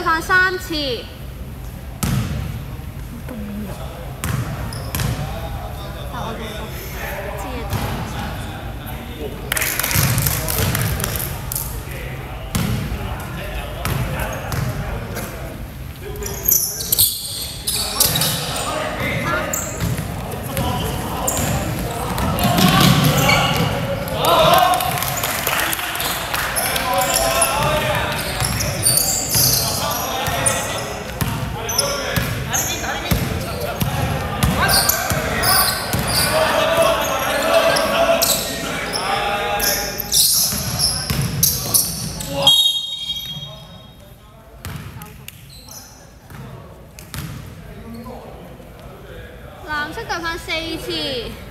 再放三次。Phép ct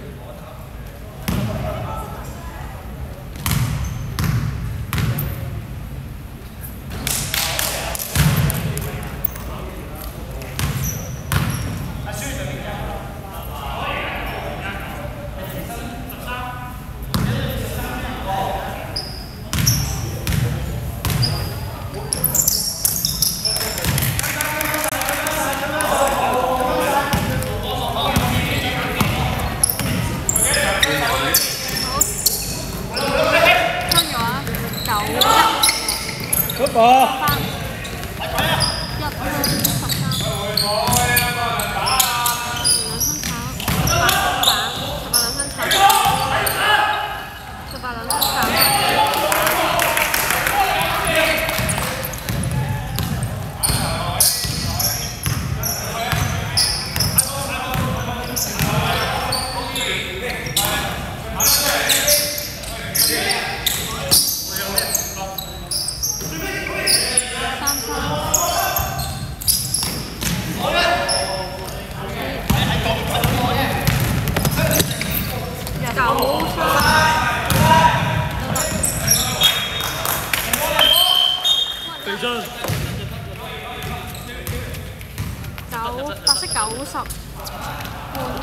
Oh.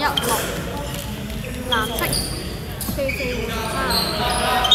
一六，藍色四四五三。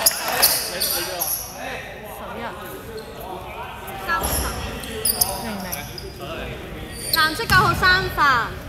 十一三。十明明蓝色九号三份